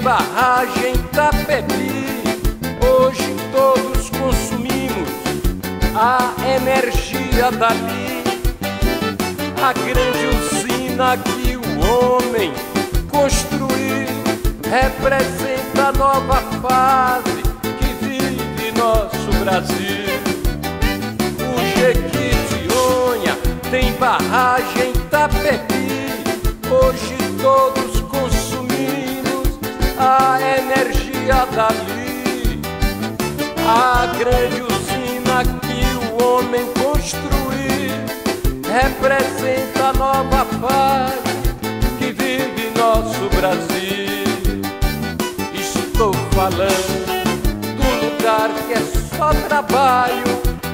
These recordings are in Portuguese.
barragem Itapebi. Hoje todos consumimos a energia dali. A grande usina que o homem construiu representa a nova fase que vive nosso Brasil. O Jequitinhonha tem barragem Itapebi. Hoje todos dali. A grande usina que o homem construiu representa a nova fase que vive nosso Brasil. Estou falando do lugar que é só trabalho,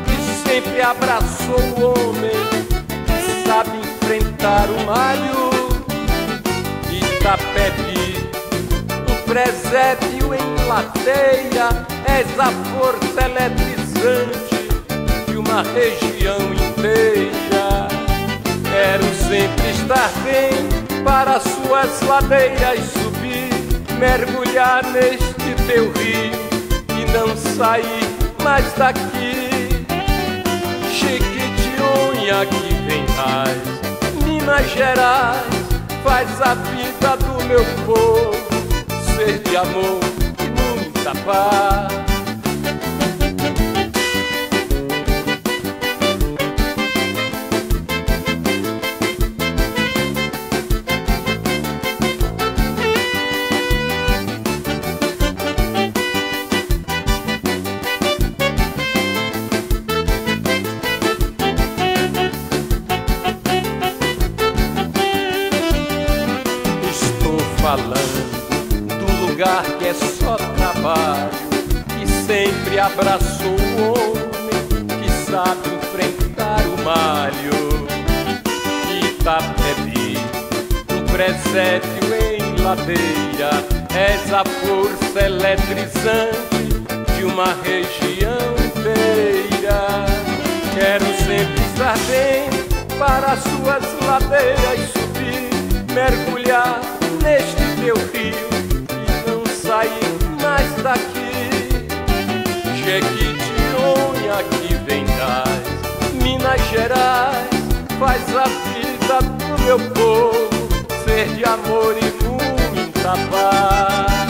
que sempre abraçou o homem, que sabe enfrentar o malho. Itapebi, o presépio em ladeia, és a força eletrizante de uma região inteira. Quero sempre estar bem para suas ladeiras subir, mergulhar neste teu rio e não sair mais daqui. Chiquitinha que vem mais, Minas Gerais faz a vida do meu povo ser de amor e. Estou falando do lugar que é só trabalho, que sempre abraçou o homem, que sabe enfrentar o malho. Itapebi, um presépio em ladeira, és a força eletrizante de uma região inteira. Quero sempre estar bem para as suas ladeiras subir, mergulhar neste teu rio e não sair daqui. Jequitinhonha que vem das Minas Gerais faz a vida do meu povo ser de amor e muita paz.